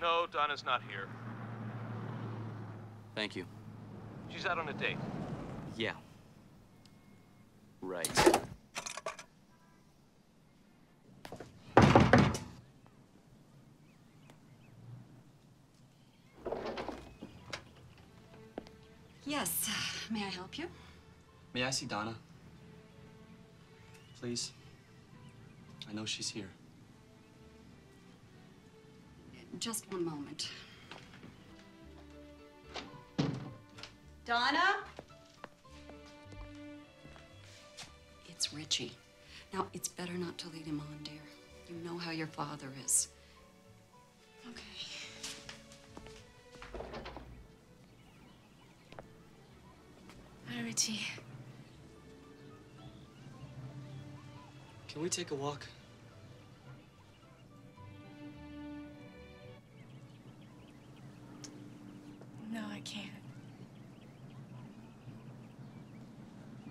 No, Donna's not here. Thank you. She's out on a date. Yeah. Right. Yes, may I help you? May I see Donna? Please? I know she's here. Just one moment. Donna? It's Richie. Now, it's better not to lead him on, dear. You know how your father is. Okay. Hi, Richie. Can we take a walk? I can't.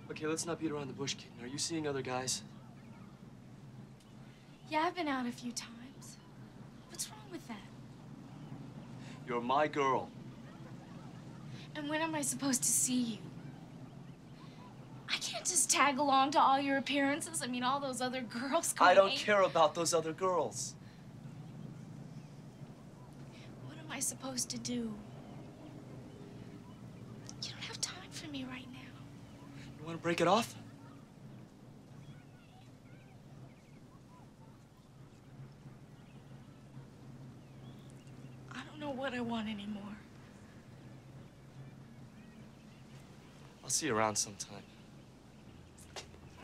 Okay, let's not beat around the bush, kid. Are you seeing other guys? Yeah, I've been out a few times. What's wrong with that? You're my girl. And when am I supposed to see you? I can't just tag along to all your appearances. I mean, all those other girls. I don't care about those other girls. What am I supposed to do? You don't me right now. You want to break it off? I don't know what I want anymore. I'll see you around sometime.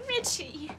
Richie!